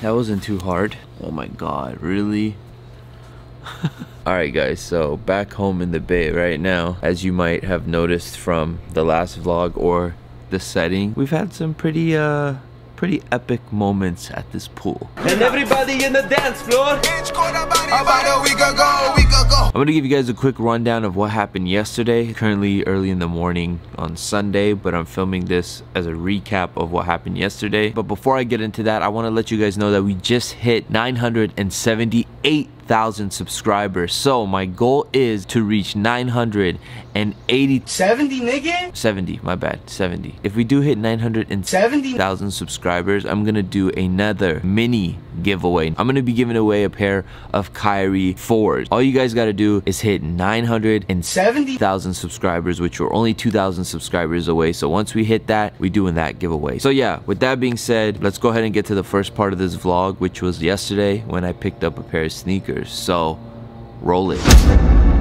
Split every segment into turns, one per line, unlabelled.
That wasn't too hard. Oh my god, really? Alright guys, so back home in the bay right now, as you might have noticed from the last vlog or the setting, we've had some pretty uh pretty epic moments at this pool.
And everybody in the dance floor.
About a week ago, week ago.
I'm gonna give you guys a quick rundown of what happened yesterday. Currently early in the morning on Sunday, but I'm filming this as a recap of what happened yesterday. But before I get into that, I wanna let you guys know that we just hit 978,000 subscribers. So my goal is to reach 980
70, nigga?
70, my bad, 70. If we do hit 970,000 subscribers, I'm gonna do another mini giveaway. I'm gonna be giving away a pair of Kyrie 4s. All you guys gotta do is hit 970,000 subscribers, which we're only 2,000 subscribers away. So once we hit that, we doing that giveaway. So yeah, with that being said, let's go ahead and get to the first part of this vlog, which was yesterday when I picked up a pair of sneakers. So, roll it.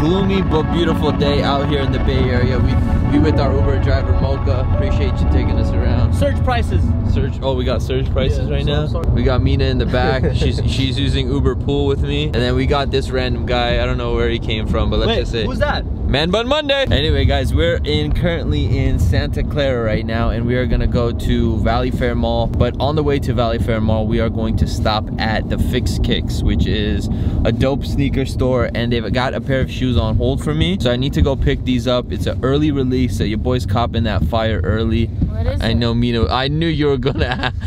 Gloomy but beautiful day out here in the Bay Area. We we with our Uber driver Mocha. Appreciate you taking us around.
Surge prices.
Surge. Oh, we got surge prices
Yeah,
right
so-
now. We got Mina in the back. she's she's using Uber Pool with me, and then we got this random guy. I don't know where he came from, but let's
Wait,
just say
who's that?
Man Bun Monday. Anyway, guys, we're in currently in Santa Clara right now, and we are gonna go to Valley Fair Mall. But on the way to Valley Fair Mall, we are going to stop at the Fix Kicks, which is a dope sneaker store, and they've got a pair of shoes on hold for me. So I need to go pick these up. It's an early release, so your boy's copping that fire early.
What is
I
it?
know Mina. I knew you were gonna.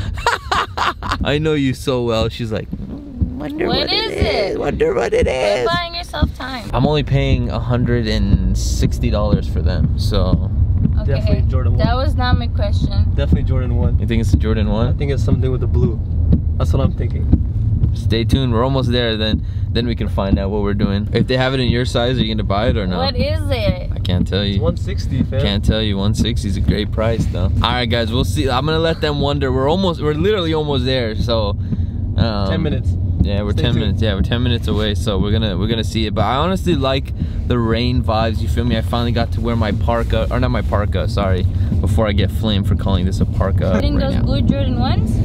I know you so well. She's like, "Mm, wonder
What
what,
is
it
it?
is. Wonder what it
Quit
is.
buying yourself time.
I'm only paying $160 for them, so
Okay.
Definitely Jordan
1.
That
was not my question.
Definitely Jordan 1.
you think it's a Jordan 1?
I think it's something with the blue. That's what I'm thinking.
Stay tuned, we're almost there, then then we can find out what we're doing. If they have it in your size, are you gonna buy it or not?
What is it?
I can't tell
It's
you.
160, fam.
Can't tell you. 160 is a great price though. Alright guys, we'll see. I'm gonna let them wonder. We're almost we're literally almost there, so um,
10 minutes.
Yeah, we're
Stay
10
tuned.
minutes. Yeah, we're 10 minutes away, so we're gonna we're gonna see it. But I honestly like the rain vibes. You feel me? I finally got to wear my parka, or not my parka. Sorry, before I get flamed for calling this a parka.
I think
right
those
now.
blue Jordan ones.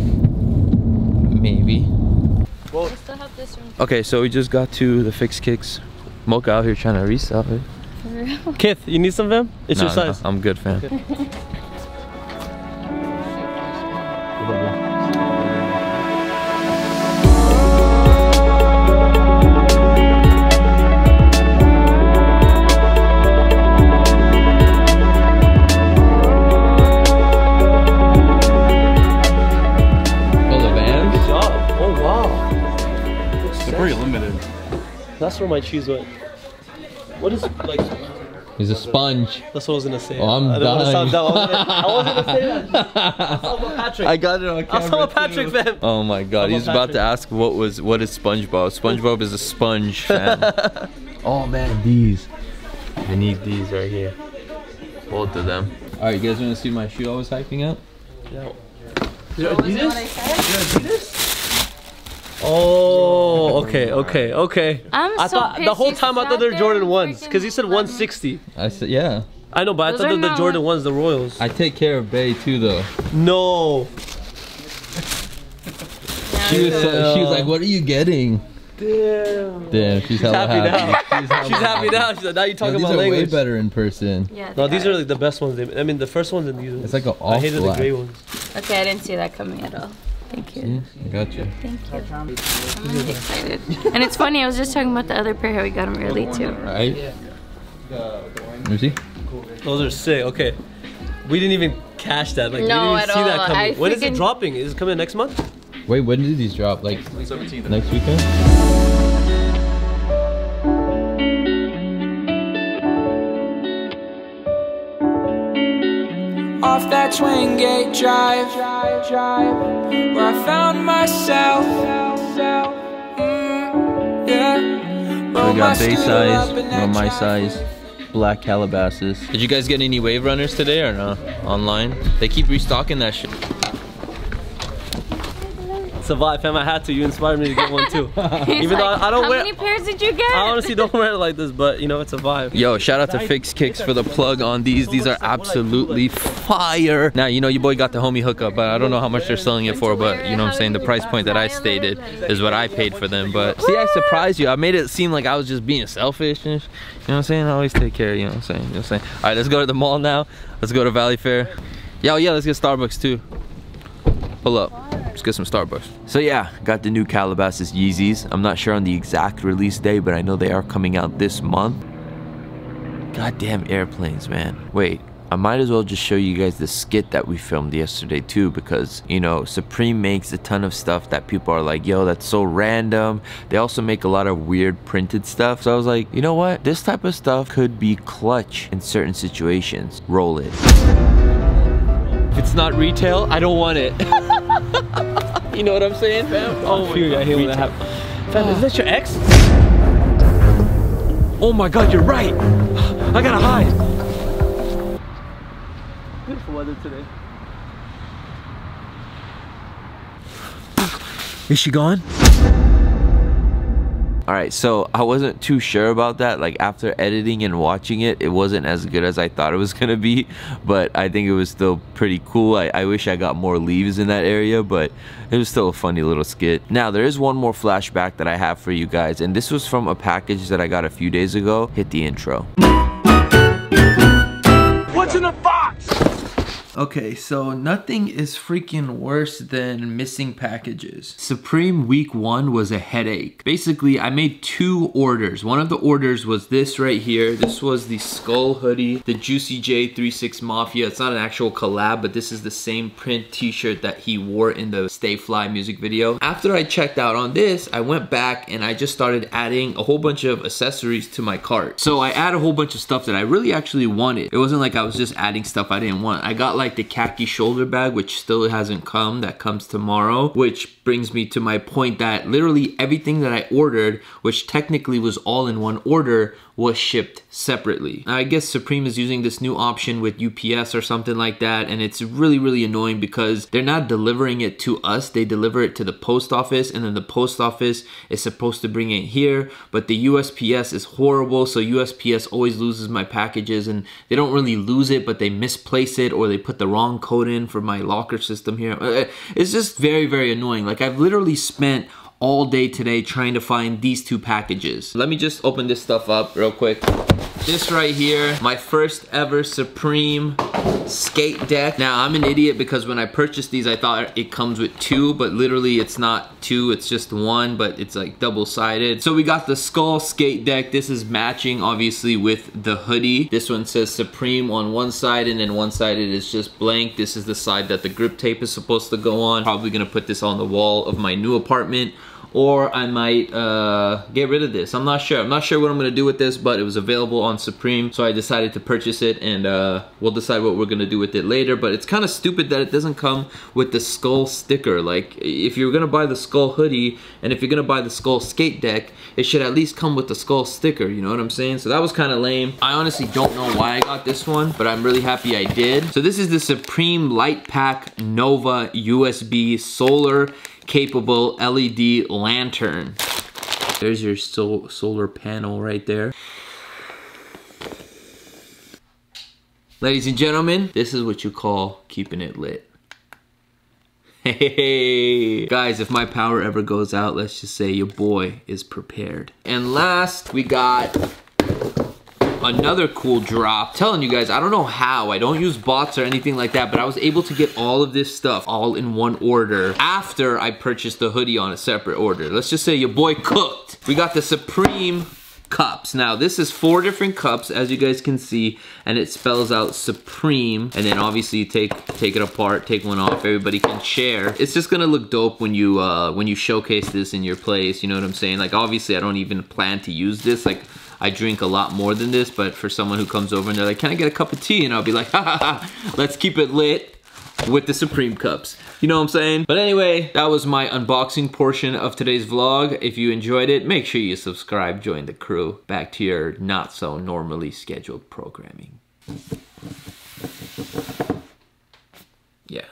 Maybe.
I still have this one.
Okay, so we just got to the Fix Kicks. Mocha out here trying to resell it.
For real.
Kith, you need some, of fam? It's
No,
your
no,
size.
I'm good, fam. Oh, the Vans?
Oh, wow.
They're pretty limited.
That's where my cheese went. What is, like,
He's a sponge.
that's what I was gonna say.
Oh, I'm
I
dying.
sound. I wasn't gonna- I wasn't gonna say that. I'm Patrick.
I got it on
I'm
camera.
talking about Patrick,
too.
fam.
Oh my god,
I'm
he's about to ask what was what is SpongeBob. SpongeBob is a sponge fan. oh man, these. I need these right here. Both of them. Alright, you guys wanna see my shoe I was hyping up?
Yeah.
What was it what I said?
Oh, okay, okay, okay.
I'm
I
so
thought the whole time I thought they're Jordan ones because he said 160.
I said yeah.
I know, but I thought they're the Jordan ones, the Royals.
I take care of Bay too though.
no.
She was so, she was like, What are you getting?
Damn.
Damn, she's, hella
happy
happy.
now.
She's, hella
She's happy now. She's like, now you're
No,
talking
these
about
are way
language.
better in person.
Yeah.
No, these are like the best ones. They, I mean, the first ones and these ones.
It's like a
I
all
hated
black.
the gray ones.
Okay, I didn't see that coming at all. Thank you.
See? I got you.
Thank you. I'm really excited. And it's funny, I was just talking about the other pair how we got them early too.
Right? Let me see.
Those are sick. Okay. We didn't even cash that. Like,
No,
we didn't even see that coming.
I
when is it dropping? Is it coming next month?
Wait, when did these drop? Like
17th.
next weekend?
Off that twin gate drive, where I found myself. Mm, yeah.
So
Roll
we got Bay size,
up in
or
that
my size, black Calabasas. Did you guys get any wave runners today or no? Online? They keep restocking that shit.
It's a vibe, fam. I had to. You inspired me to get one too.
He's
Even though
like,
I- I don't
How
wear- How
many pairs did you get?
I honestly don't wear it like this, but you know, it's a vibe.
Yo, shout out to Fix Kicks for the plug on these. These are absolutely fire. Now, you know, your boy got the homie hookup, but I don't know how much they're selling it for, but you know what I'm saying? The price point that I stated is what I paid for them. But see, I surprised you. I made it seem like I was just being selfish. And, you know what I'm saying? I always take care, you know what I'm saying? You know what I'm saying? All right, let's go to the mall now. Let's go to Valley Fair. Yo, yeah, let's get Starbucks too. Pull up. Let's get some Starbucks. So yeah, got the new Calabasas Yeezys. I'm not sure on the exact release day, but I know they are coming out this month. Goddamn airplanes, man. Wait, I might as well just show you guys the skit that we filmed yesterday too because, you know, Supreme makes a ton of stuff that people are like, yo, that's so random. They also make a lot of weird printed stuff. So I was like, you know what? This type of stuff could be clutch in certain situations. Roll it.
If it's not retail, I don't want it. you know what I'm saying, fam? Oh, God. I hate when that. Fam, is ah. that your ex? Oh my God, you're right. I gotta hide. Beautiful weather today. Is she gone?
All right, so I wasn't too sure about that. Like after editing and watching it, it wasn't as good as I thought it was gonna be, but I think it was still pretty cool. I, I wish I got more leaves in that area, but it was still a funny little skit. Now, there is one more flashback that I have for you guys, and this was from a package that I got a few days ago. Hit the intro.
What's in the box?
Okay, so nothing is freaking worse than missing packages. Supreme week one was a headache. Basically, I made two orders. One of the orders was this right here. This was the Skull hoodie, the Juicy J 36 Mafia. It's not an actual collab, but this is the same print t-shirt that he wore in the Stay Fly music video. After I checked out on this, I went back and I just started adding a whole bunch of accessories to my cart. So I add a whole bunch of stuff that I really actually wanted. It wasn't like I was just adding stuff I didn't want. I got like the khaki shoulder bag, which still hasn't come. That comes tomorrow, which brings me to my point that literally everything that I ordered, which technically was all in one order, was shipped separately. I guess Supreme is using this new option with UPS or something like that, and it's really, really annoying because they're not delivering it to us. They deliver it to the post office, and then the post office is supposed to bring it here, but the USPS is horrible, so USPS always loses my packages, and they don't really lose it, but they misplace it, or they put the wrong code in for my locker system here. Uh, It's just very, very annoying. Like, I've literally spent all day today trying to find these two packages. Let me just open this stuff up real quick. This right here, my first ever Supreme skate deck. Now I'm an idiot because when I purchased these I thought it comes with two but literally it's not two it's just one but it's like double sided. So we got the skull skate deck. This is matching obviously with the hoodie. This one says Supreme on one side and then one side it is just blank. This is the side that the grip tape is supposed to go on. Probably gonna put this on the wall of my new apartment or I might uh, get rid of this. I'm not sure. I'm not sure what I'm gonna do with this, but it was available on Supreme, so I decided to purchase it, and uh, we'll decide what we're gonna do with it later. But it's kind of stupid that it doesn't come with the skull sticker. Like, if you're gonna buy the skull hoodie, and if you're gonna buy the skull skate deck, it should at least come with the skull sticker. You know what I'm saying? So that was kind of lame. I honestly don't know why I got this one, but I'm really happy I did. So this is the Supreme Light Pack Nova USB Solar capable LED lantern. There's your sol solar panel right there. Ladies and gentlemen, this is what you call keeping it lit. Hey, guys, if my power ever goes out, let's just say your boy is prepared. And last, we got another cool drop. telling you guys, I don't know how. I don't use bots or anything like that, but I was able to get all of this stuff all in one order after I purchased the hoodie on a separate order. Let's just say your boy cooked. We got the Supreme cups. Now this is four different cups as you guys can see and it spells out Supreme and then obviously you take take it apart, take one off, everybody can share. It's just gonna look dope when you uh, when you showcase this in your place, you know what I'm saying? Like obviously I don't even plan to use this. Like I drink a lot more than this, but for someone who comes over and they're like, can I get a cup of tea? And I'll be like, ha ha ha, let's keep it lit with the Supreme cups. You know what I'm saying? But anyway, that was my unboxing portion of today's vlog. If you enjoyed it, make sure you subscribe, join the crew. Back to your not so normally scheduled programming. Yeah.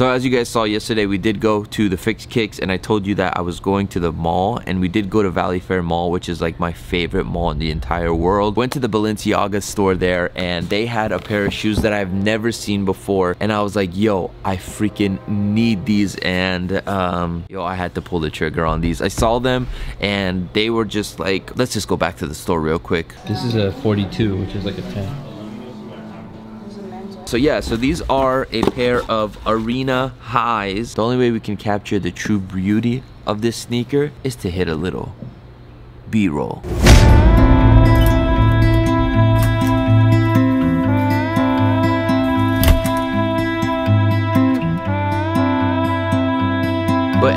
So as you guys saw yesterday, we did go to the Fix Kicks and I told you that I was going to the mall and we did go to Valley Fair Mall, which is like my favorite mall in the entire world. Went to the Balenciaga store there and they had a pair of shoes that I've never seen before. And I was like, yo, I freaking need these. And um, yo, I had to pull the trigger on these. I saw them and they were just like, let's just go back to the store real quick.
This is a 42, which is like a 10.
So yeah, so these are a pair of Arena Highs. The only way we can capture the true beauty of this sneaker is to hit a little B-roll.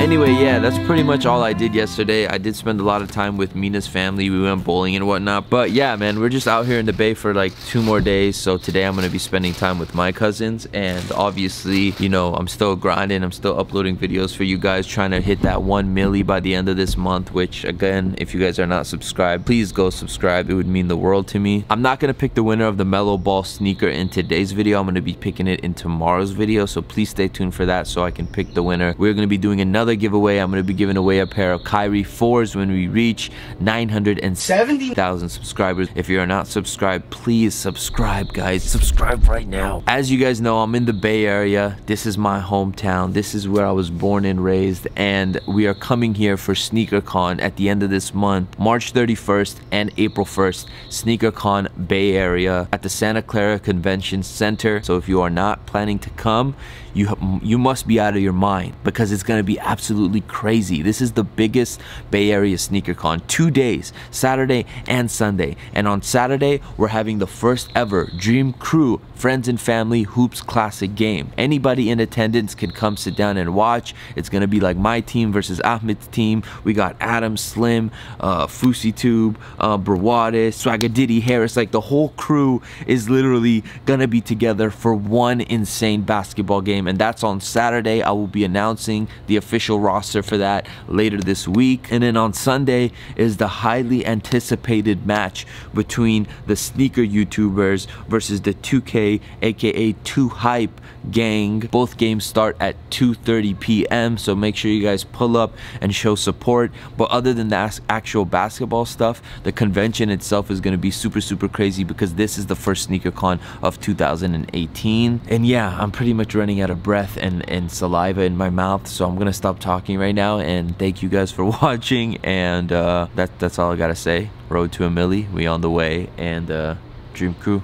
Anyway, yeah, that's pretty much all I did yesterday. I did spend a lot of time with Mina's family. We went bowling and whatnot. But yeah, man, we're just out here in the Bay for like two more days. So today I'm going to be spending time with my cousins. And obviously, you know, I'm still grinding. I'm still uploading videos for you guys, trying to hit that one milli by the end of this month. Which, again, if you guys are not subscribed, please go subscribe. It would mean the world to me. I'm not going to pick the winner of the Melo Ball sneaker in today's video. I'm going to be picking it in tomorrow's video. So please stay tuned for that so I can pick the winner. We're going to be doing a giveaway. I'm going to be giving away a pair of Kyrie 4s when we reach 970,000 subscribers. If you're not subscribed, please subscribe, guys. Subscribe right now. As you guys know, I'm in the Bay Area. This is my hometown. This is where I was born and raised. And we are coming here for SneakerCon at the end of this month, March 31st and April 1st. SneakerCon Bay Area at the Santa Clara Convention Center. So if you are not planning to come, you you must be out of your mind because it's going to be absolutely crazy. This is the biggest Bay Area sneaker con. Two days, Saturday and Sunday. And on Saturday, we're having the first ever Dream Crew Friends and Family Hoops Classic game. Anybody in attendance can come sit down and watch. It's going to be like my team versus Ahmed's team. We got Adam Slim, uh, Fusi Tube, uh, Swagadiddy Harris. Like the whole crew is literally going to be together for one insane basketball game. And that's on Saturday. I will be announcing the official roster for that later this week. And then on Sunday is the highly anticipated match between the sneaker YouTubers versus the 2K aka 2 Hype gang. Both games start at 2:30 p.m. So make sure you guys pull up and show support. But other than the actual basketball stuff, the convention itself is going to be super super crazy because this is the first sneaker con of 2018. And yeah, I'm pretty much running out of breath and and saliva in my mouth, so I'm gonna stop talking right now. And thank you guys for watching. And uh, that that's all I gotta say. Road to a milli, we on the way, and uh, Dream Crew.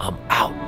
I'm out.